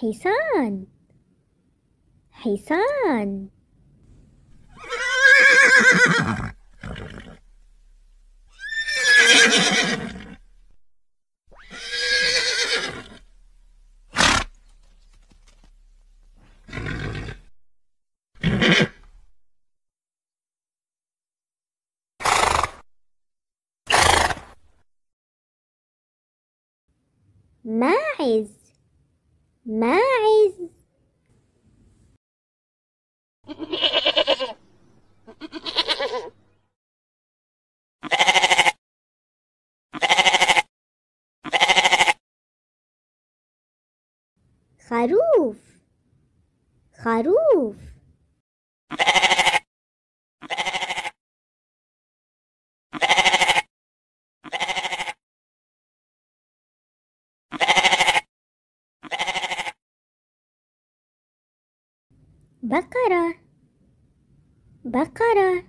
حصان حصان ماعز. ماعز خروف. خروف. بقرة. بقرة.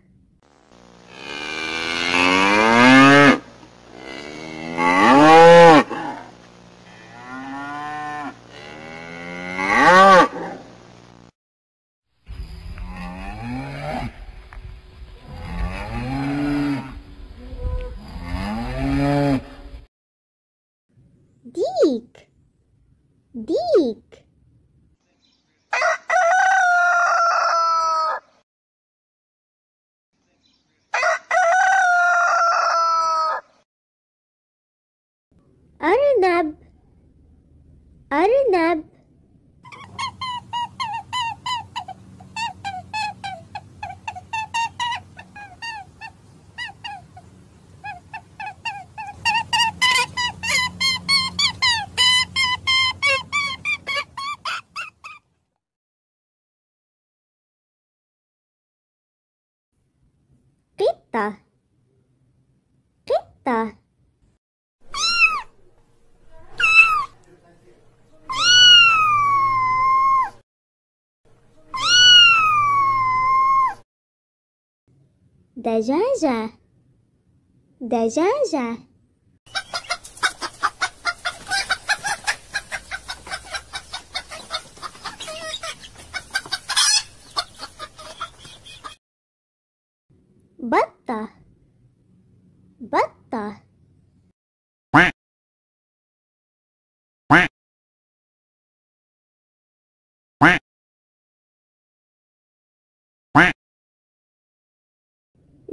ديك. ديك. أرنب أرنب قطة قطة دجاجة. دجاجة. بطة. بطة.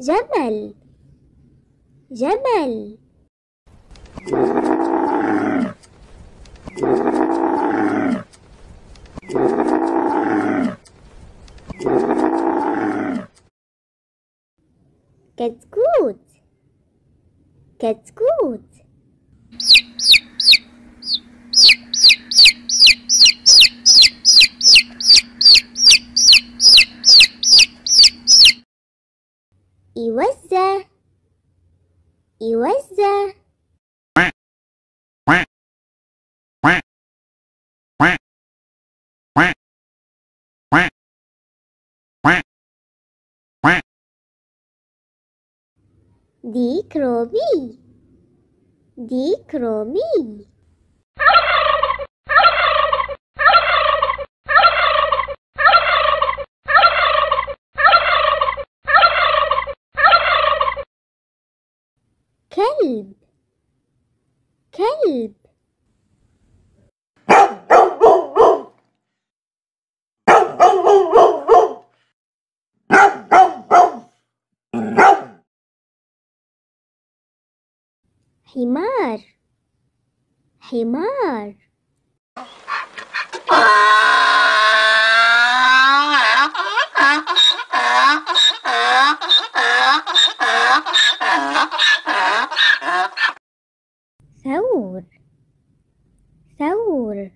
جمل. جمل. كتكوت. كتكوت. He was there. He was there. كلب كلب حمار. حمار. ثور ثور